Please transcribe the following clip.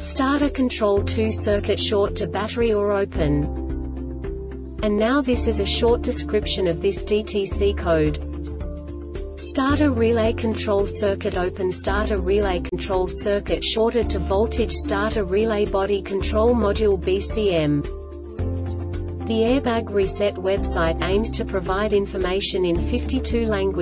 Starter control 2 circuit short to battery or open. And now this is a short description of this DTC code. Starter relay control circuit open Starter relay control circuit shorted to voltage Starter relay body control module BCM The Airbag Reset website aims to provide information in 52 languages